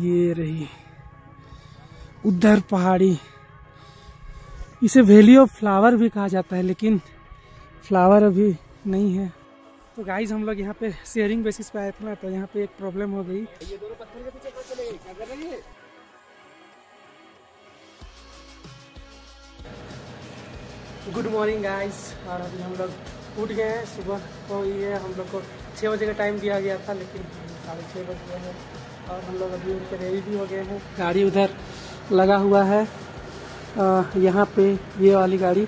ये रही। उधर पहाड़ी। इसे वैली ऑफ़ फ्लावर भी कहा जाता है, लेकिन फ्लावर अभी नहीं है। तो गाइज़ हम लोग यहाँ पे शेयरिंग बेसिस पे आए थे ना तो यहाँ पे एक प्रॉब्लम हो गई। ये दोनों पत्थर के पीछे क्या कर रही है गुड मॉर्निंग गाइस और अभी हम लोग उठ गए हैं, सुबह गई है हम लोग को छः बजे का टाइम दिया गया था, लेकिन साढ़े छः बज गए हैं। और हम लोग अभी उठ के रेडी भी हो गए हैं। गाड़ी उधर लगा हुआ है। यहाँ पे ये वाली गाड़ी।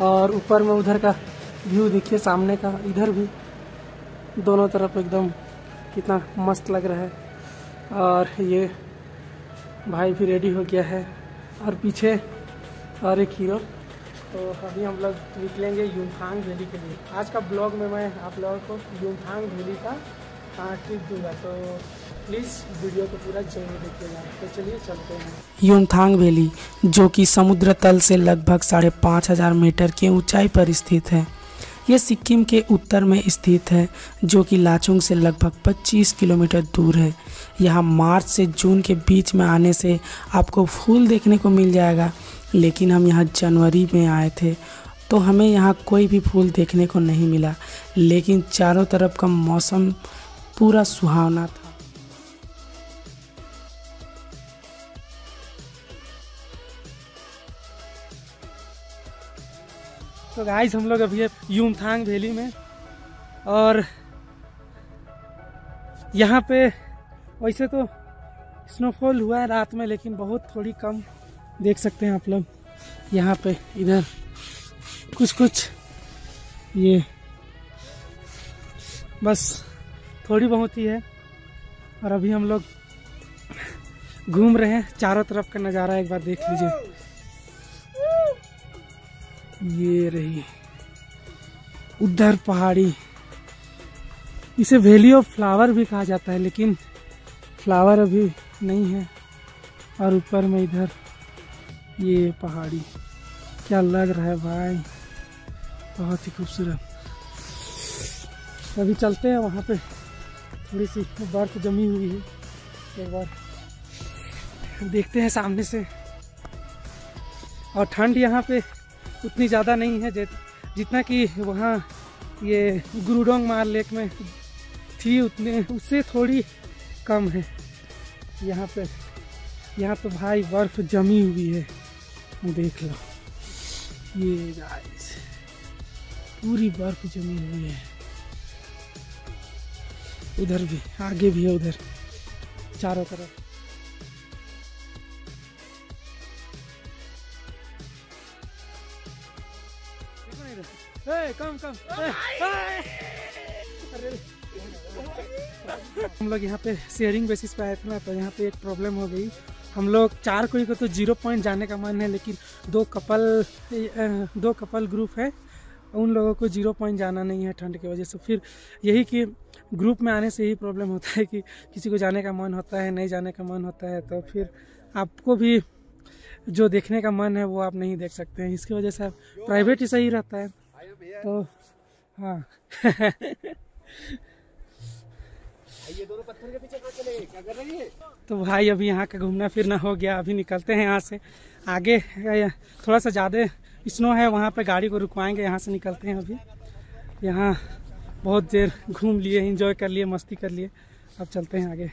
और ऊपर में उधर का व्यू देखिए, सामने का, इधर भी। दोनों तरफ़ एकदम कितना मस्त लग रहा है। और ये भाई भी रेडी हो गया है। और पीछे और एक हीरो। तो अभी हम लोग निकलेंगे यूमथांग वैली के लिए। आज का ब्लॉग में मैं आप लोगों को यूमथांग वैली का ट्रिप दूँगा तो प्लीज़ वीडियो को पूरा ज़रूर देखिएगा। तो चलिए चलते हैं। यूमथांग वैली, जो कि समुद्र तल से लगभग साढ़े पाँच हज़ार मीटर की ऊंचाई पर स्थित है। ये सिक्किम के उत्तर में स्थित है, जो कि लाचुंग से लगभग 25 किलोमीटर दूर है। यहाँ मार्च से जून के बीच में आने से आपको फूल देखने को मिल जाएगा, लेकिन हम यहाँ जनवरी में आए थे तो हमें यहाँ कोई भी फूल देखने को नहीं मिला। लेकिन चारों तरफ़ का मौसम पूरा सुहावना था। तो गाइस हम लोग अभी यूमथांग वैली में और यहाँ पे वैसे तो स्नोफॉल हुआ है रात में, लेकिन बहुत थोड़ी कम देख सकते हैं आप लोग। यहाँ पे इधर कुछ कुछ ये बस थोड़ी बहुत ही है। और अभी हम लोग घूम रहे हैं, चारों तरफ़ का नज़ारा एक बार देख लीजिए। ये रही उधर पहाड़ी। इसे वैली ऑफ़ फ्लावर भी कहा जाता है, लेकिन फ्लावर अभी नहीं है। और ऊपर में इधर ये पहाड़ी। क्या लग रहा है भाई? बहुत ही खूबसूरत। अभी चलते हैं वहाँ पे। थोड़ी सी बर्फ़ जमी हुई है। एक बार देखते हैं सामने से। और ठंड यहाँ पे उतनी ज़्यादा नहीं है जितना कि वहाँ ये गुरुडोंग मार लेक में थी, उतने, उससे थोड़ी कम है। यहाँ पे, यहाँ तो भाई बर्फ़ जमी हुई है। देख लो ये पूरी बर्फ़ जमी हुई है। उधर भी, आगे भी है उधर। चारों तरफ़। हम लोग यहाँ पे शेयरिंग बेसिस पे आए थे ना तो यहाँ पे एक प्रॉब्लम हो गई। हम लोग चार कोई को तो ज़ीरो पॉइंट जाने का मन है, लेकिन दो कपल दो कपल ग्रुप है। उन लोगों को ज़ीरो पॉइंट जाना नहीं है ठंड की वजह से। फिर यही कि ग्रुप में आने से यही प्रॉब्लम होता है कि किसी को जाने का मन होता है, नहीं जाने का मन होता है तो फिर आपको भी जो देखने का मन है वो आप नहीं देख सकते हैं। इसकी वजह से आप प्राइवेट ही सही रहता है। तो हाँ। तो भाई अभी यहाँ का घूमना फिरना हो गया, अभी निकलते हैं यहाँ से। आगे थोड़ा सा ज़्यादा स्नो है, वहाँ पे गाड़ी को रुकवाएँगे, यहाँ से निकलते हैं अभी। यहाँ बहुत देर घूम लिए इंजॉय कर लिए, मस्ती कर लिए। अब चलते हैं आगे।